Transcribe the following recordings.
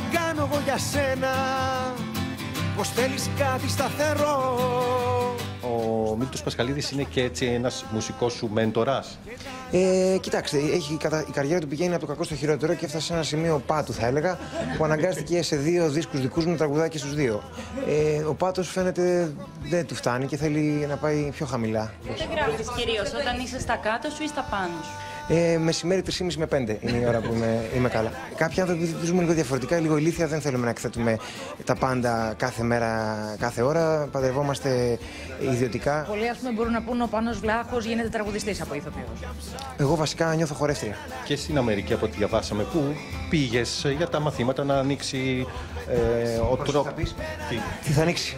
δεν κάνω εγώ για σένα Πως θέλεις κάτι σταθερό Ο Μίλτος Πασχαλίδης είναι και έτσι ένας μουσικός σου μέντορας. Ε, κοιτάξτε, έχει, κατα- η καριέρα του πηγαίνει από το κακό στο χειρότερο και έφτασε σε ένα σημείο πάτου, θα έλεγα, που αναγκάστηκε σε δύο δίσκους δικούς μου να τραγουδάει και στους δύο. Ε, ο πάτος φαίνεται δεν του φτάνει και θέλει να πάει πιο χαμηλά. Δεν γράφεις κυρίως όταν είσαι στα κάτω σου ή στα πάνω σου; Ε, μεσημέρι 3,5 με 5 είναι η ώρα που είμαι, είμαι καλά. Κάποιοι άνθρωποι ζούμε λίγο διαφορετικά, λίγο ηλίθια. Δεν θέλουμε να εκθέτουμε τα πάντα κάθε μέρα, κάθε ώρα. Παντρευόμαστε ιδιωτικά. Πολλοί ας πούμε μπορούν να πούν ο Πάνος Βλάχος γίνεται τραγουδιστής από ηθοποιός. Εγώ βασικά νιώθω χορεύτρια. Και στην Αμερική, από ό,τι διαβάσαμε, που πήγες για τα μαθήματα να ανοίξει ε, ο τρόπο. Τι; Τι θα ανοίξει;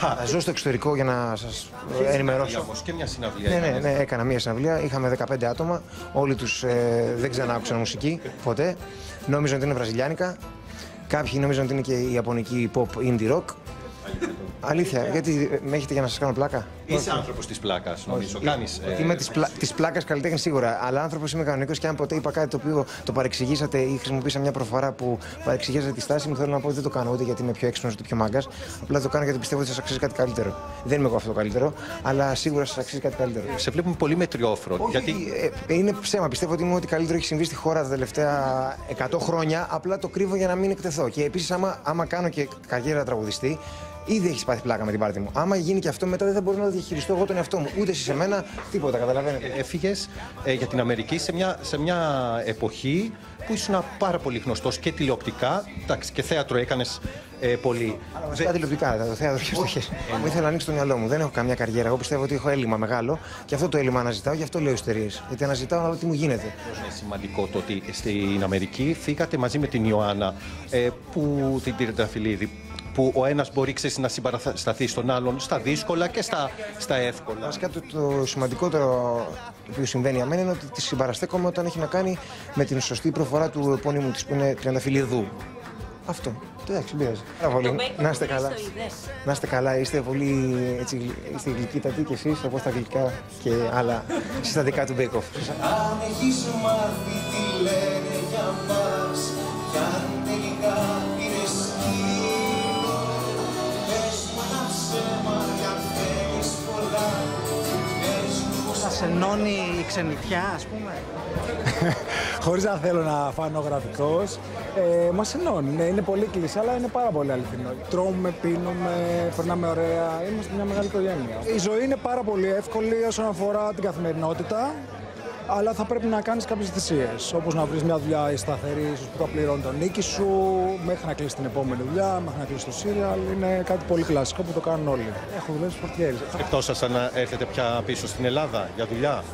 Θα ζω στο εξωτερικό για να σας ενημερώσω. Όμως, και μια συναυλία. Ναι, ναι, έκανες. ναι, έκανα μία συναυλία. Είχαμε 15 άτομα. Όλοι τους ε, δεν ξανά άκουσαν μουσική ποτέ. Νόμιζαν ότι είναι βραζιλιάνικα. Κάποιοι νόμιζαν ότι είναι και η ιαπωνική pop indie rock. Αλήθεια, γιατί ε, με έχετε για να σας κάνω πλάκα; Είσαι άνθρωπος της πλάκας, νομίζω. Κάνεις, ε, Είμαι της πλα... της πλάκας καλλιτέχνης σίγουρα. Αλλά άνθρωπος είμαι κανονικός και αν ποτέ είπα κάτι το οποίο το παρεξηγήσατε ή χρησιμοποίησα μια προφορά που παρεξηγήσατε τη στάση μου, θέλω να πω ότι δεν το κάνω ούτε γιατί είμαι πιο έξυπνος ούτε πιο μάγκα. Απλά το κάνω γιατί πιστεύω ότι σας αξίζει κάτι καλύτερο. Δεν είμαι εγώ αυτό το καλύτερο, αλλά σίγουρα σας αξίζει κάτι καλύτερο. Σε βλέπουμε πολύ μετριόφρο. Γιατί Ε, είναι ψέμα. Πιστεύω ότι είμαι ό,τι καλύτερο έχει συμβεί στη χώρα τα τελευταία 100 χρόνια. Απλά το κρύβω για να μην εκτεθώ. Και επίσης, άμα, άμα κάνω και καριέρα τραγουδιστή, ήδη έχεις πάθει πλάκα με την πάρτη μου. Άμα γίνει και αυτό, μετά δεν θα μπορώ να διαχειριστώ εγώ τον εαυτό μου. Ούτε εσύ σε μένα, τίποτα. Καταλαβαίνετε. έφυγες ε, για την Αμερική σε μια, σε μια εποχή που ήσουν πάρα πολύ γνωστός και τηλεοπτικά. Εντάξει, και θέατρο έκανες ε, πολύ. Βασικά τηλεοπτικά, το θέατρο χέρι στο χέρι. Μου ήθελα να ανοίξει το μυαλό μου. Δεν έχω καμιά καριέρα. Εγώ πιστεύω ότι έχω έλλειμμα μεγάλο και αυτό το έλλειμμα αναζητάω, γι' αυτό λέω ιστορίε. Γιατί αναζητάω να δω τι μου γίνεται. Είναι σημαντικό το ότι στην Αμερική φύγατε μαζί με την Ιωάννα, ε, που, την Τριανταφυλλίδη, που ο ένας μπορεί ξέρεις, να συμπαρασταθεί στον άλλον στα δύσκολα και στα, στα εύκολα. Βασικά το, το σημαντικότερο το οποίο συμβαίνει για μένα είναι ότι τη συμπαραστέκομαι όταν έχει να κάνει με την σωστή προφορά του επώνυμου της που είναι Τριανταφυλλίδου. Αυτό. Εντάξει, δεν πειράζει. Πάρα πολύ. Να είστε καλά. Να είστε καλά, είστε πολύ έτσι, είστε γλυκύτατοι κι εσείς, όπως τα γλυκά και άλλα συστατικά του Bake Off. Αν έχεις μάθει τι λένε για μας ενώνει η ξενιτιά, ας πούμε. Χωρίς να θέλω να φανώ γραφικός, ε, μας ενώνει. Ναι, είναι πολύ κλεισί, αλλά είναι πάρα πολύ αληθινό. Τρώμε, πίνουμε, περνάμε ωραία, είμαστε μια μεγάλη οικογένεια. Η ζωή είναι πάρα πολύ εύκολη όσον αφορά την καθημερινότητα, αλλά θα πρέπει να κάνεις κάποιες θυσίες, όπως να βρεις μια δουλειά σταθερή, ίσως που θα πληρώνει τον νίκη σου, μέχρι να κλείσει την επόμενη δουλειά, μέχρι να κλείσει το σύριαλ. Είναι κάτι πολύ κλασικό που το κάνουν όλοι. Έχω δουλέψει πορτιέρης. Εκτός σας να έρθετε πια πίσω στην Ελλάδα για δουλειά;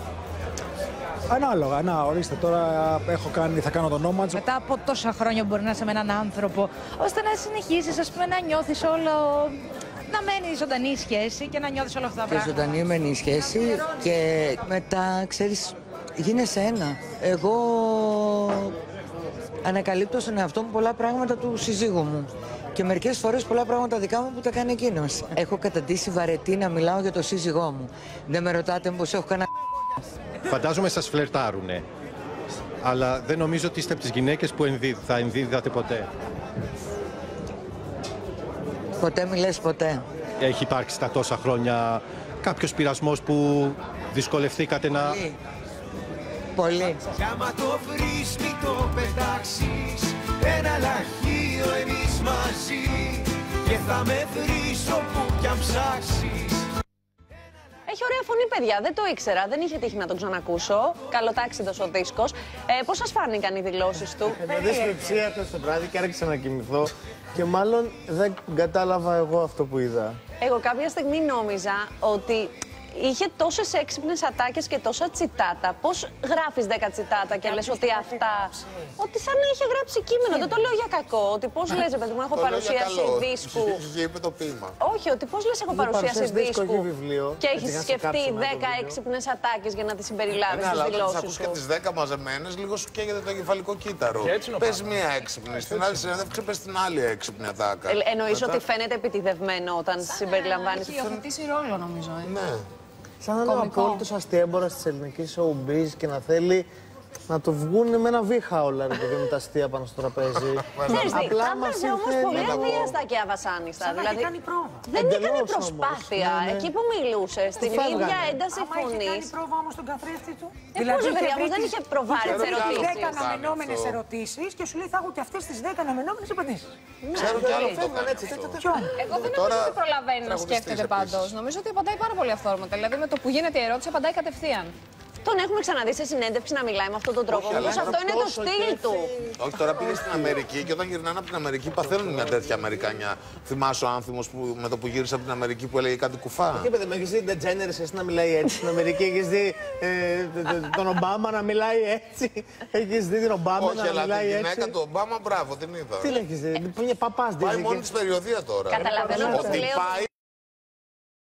Ανάλογα, να ορίστε τώρα έχω κάνει, θα κάνω το Nomads. Μετά από τόσα χρόνια που μπορεί να είσαι με έναν άνθρωπο, ώστε να συνεχίσεις ας πούμε, να νιώθεις όλο. να μένει ζωντανή η σχέση και να νιώθεις όλα αυτά τα Και πράγματα. ζωντανή μένει η σχέση και μετά, ξέρεις, γίνεσαι ένα. Εγώ ανακαλύπτω στον εαυτό μου πολλά πράγματα του συζύγου μου. Και μερικές φορές πολλά πράγματα δικά μου που τα κάνει εκείνος. Έχω καταντήσει βαρετή να μιλάω για το σύζυγό μου. Δεν με ρωτάτε πώ έχω κανένα. Φαντάζομαι σας φλερτάρουνε. Αλλά δεν νομίζω ότι είστε από τις γυναίκες που ενδίδ, θα ενδίδατε ποτέ. Ποτέ μιλέ ποτέ. Έχει υπάρξει τα τόσα χρόνια κάποιος πειρασμός που δυσκολευτήκατε να... Πολύ. Πολύ. Κι άμα το βρεις μη το πετάξεις Ένα λαχείο εμείς μαζί Και θα με βρεις όπου κι αν ψάξεις Έχει ωραία φωνή, παιδιά. Δεν το ήξερα. Δεν είχε τύχει να τον ξανακούσω. Καλοτάξιδος ο δίσκος. Ε, Πώς σας φάνηκαν οι δηλώσεις του, Με δυσπεψία το βράδυ και άρχισα να κοιμηθώ και μάλλον δεν κατάλαβα εγώ αυτό που είδα. Εγώ κάποια στιγμή νόμιζα ότι είχε τόσες έξυπνες ατάκες και τόσα τσιτάτα. Πώς γράφεις 10 τσιτάτα και λες ότι αυτά. Ότι σαν να είχε γράψει κείμενο. Δεν το λέω για κακό. Ότι πώς λες, παιδί μου, έχω Το λέω για παρουσίαση καλό. δίσκου. Και είπε το ποίημα. Όχι, ότι πώς λες, έχω Δεν παρουσίαση παρουσιάζει δίσκο, δίσκου. έχει βιβλίο. Και Έτσι, έχει να σε σκεφτεί κάψουμε το 10 βίντεο. έξυπνες ατάκες για να τις συμπεριλάβεις Ναι, στις αλλά όταν δηλώσει ακούς σου. και τις 10 μαζεμένες, λίγο σου καίγεται το εγκεφαλικό κύτταρο. Πες μία έξυπνη, στην άλλη συνέντευξη πες την άλλη έξυπνη ατάκα. Ε, Εννοείς Μετά- ότι φαίνεται επιτιδευμένο όταν συμπεριλαμβάνεις. Έχει υιοθετήσει ρόλο νομίζω. Ε. Ναι. Σαν να είναι ο Κωμικό. απόλυτο αστείεμπορα της ελληνικής showbiz και να θέλει να το βγουν με ένα βήχα όλα ρε παιδί με τα αστεία πάνω στο τραπέζι. Ξέρεις τι, Απλά τα μας βάζε όμως ήρθε πολύ ένα- αβίαστα και αβασάνιστα. Σαν να Δηλαδή, έχει κάνει πρόβα. δεν Εντελώς έκανε όμως. προσπάθεια. Ναι, ναι. Εκεί που μιλούσε, στην φεύγανε. ίδια ένταση Άμα είχε φωνής. κάνει πρόβα όμως τον καθρέφτη του. Ε, πώς, ρε παιδιά, όμως δεν είχε προβάρει τις Ξέρω κι άλλο ερωτήσεις. Δέκα αυτό. αναμενόμενες αυτό. ερωτήσεις και σου λέει θα έχω και αυτές τις δέκα αναμενόμενες απαντήσεις. Ξέρω κι άλλο που το κάνει έτσι, αυτό. Ποιον. Εγώ δεν Τώρα νομίζω ότι προλαβαίνει να τραγουδιστής σκέφτεται επίσης. πάντως. Νομίζω ότι απαντάει πάρα πολύ αυθόρμητα. Δηλαδή με το που γίνεται η ερώτηση απαντάει κατευθείαν. Τον έχουμε ξαναδεί σε συνέντευξη να μιλάει με αυτόν τον τρόπο. Όχι, αλλά Μήπως είναι αυτό είναι το τόσο στυλ κέφι. του. Όχι, τώρα πήγε στην Αμερική και όταν γυρνάνε από την Αμερική παθαίνουν μια τέτοια Αμερικανιά. Θυμάσαι ο άνθρωπος που με το που γύρισε από την Αμερική που έλεγε κάτι κουφά. Και παιδί μου, έχεις δει την Τζένερ εσύ να μιλάει έτσι στην Αμερική, έχεις δει ε, τε- τε- τον Ομπάμα να μιλάει έτσι, έχεις δει την Ομπάμα Όχι, να αλλά μιλάει την έτσι; γυναίκα του Ομπάμα, μπράβο, την είδα. Τι λέγεις, ε, είναι παπάς Πάει δεις, μόνη και- της περιοδία τώρα. Καταλαβαίνω πώς Ότι λέω. πάει